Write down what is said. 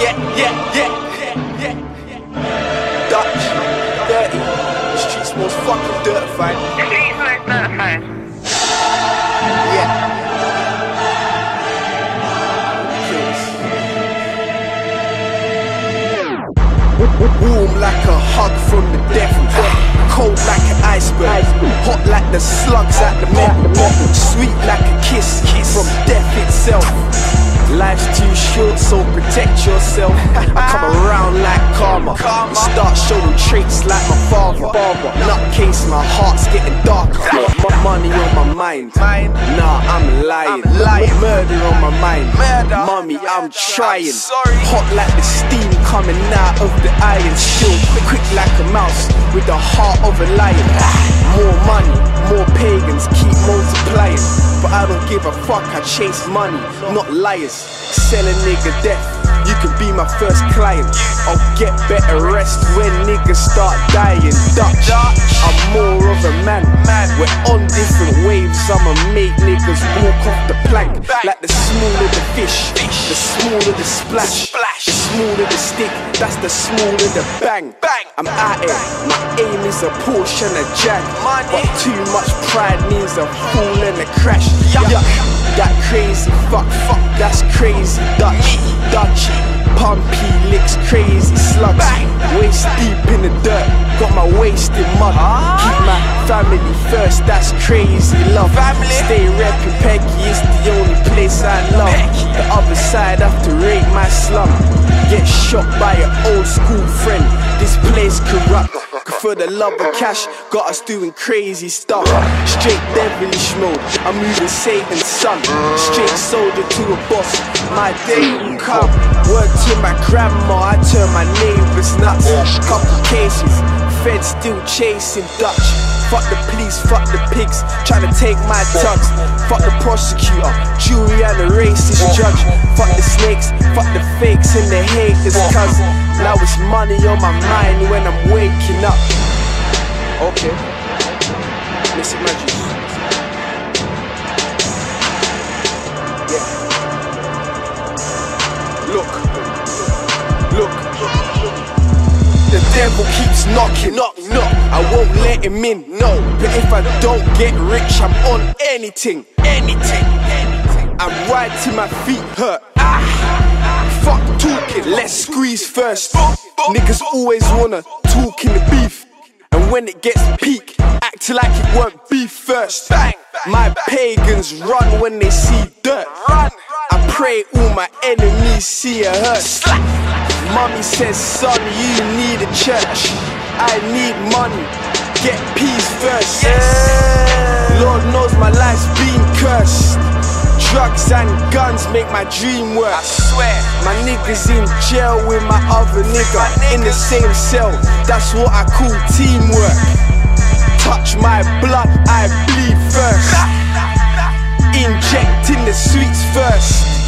yeah, yeah, yeah, yeah. Dutch, dirty. The streets most fucking dirtified. Streets most certified. Yeah. Warm like a hug from the devil. Cold like an iceberg. Hot like the slugs at the bottom. Sweet like a kiss from death itself. Life's too short, so protect yourself. I come around like karma. Start showing traits like my father. Nutcase, my heart's getting darker. My Money on my mind. Nah, I'm lying. Murder on my mind. Mummy, I'm trying. Hot like the steam coming out of the iron. Still quick like a mouse with the heart of a lion. More money, more pagans keep multiplying. But I don't give a fuck, I chase money, not liars. Sell a nigga death, you can be my first client. I'll get better rest when niggas start dying. Dutch, I'm more of a man. We're on different waves, I'ma make niggas walk off the plank. Like the smaller the fish, the smaller the splash. The smaller the stick, that's the smaller the bang. Bang! I'm at it, my aim is a Porsche and a Jag. But too much pride means a fool and a crash. Yuck, that crazy fuck, fuck, that's crazy. Dutch, Dutchy, pumpy licks, crazy slugs. Waist deep in the dirt, got my waist in mud. Ah. Keep my family first, that's crazy love. Family. Stay reppin' Peggy, it's the only place I love. The other side have to rate my slum. Get shot by an old school friend. This place corrupt. For the love of cash, got us doing crazy stuff. Straight devilish mode, I'm moving Satan's son. Straight soldier to a boss, my day will come. Word to my grandma, I turn my neighbors nuts. Couple cases, feds still chasing Dutch. Fuck the police, fuck the pigs, trying to take my tugs. Fuck the prosecutor, jury and the racist judge. Fuck the snakes, fuck the fakes and the haters, cuz now it's money on my mind when I'm waking up. Okay, Missy Magic. Yeah. Look, look. Devil keeps knocking, knock, knock. I won't let him in, no. But if I don't get rich, I'm on anything, anything, anything. I ride till my feet hurt. Ah, fuck talking, let's squeeze first. Niggas always wanna talk in the beef. And when it gets peak, act like it weren't beef first. My pagans run when they see dirt. I pray all my enemies see a hurt. Mommy says, son, you need a church. I need money. Get peace first. Lord knows my life's been cursed. Drugs and guns make my dream work. I swear. My niggas in jail with my other nigga in the same cell. That's what I call teamwork. Touch my blood, I bleed first. Injecting the sweets first.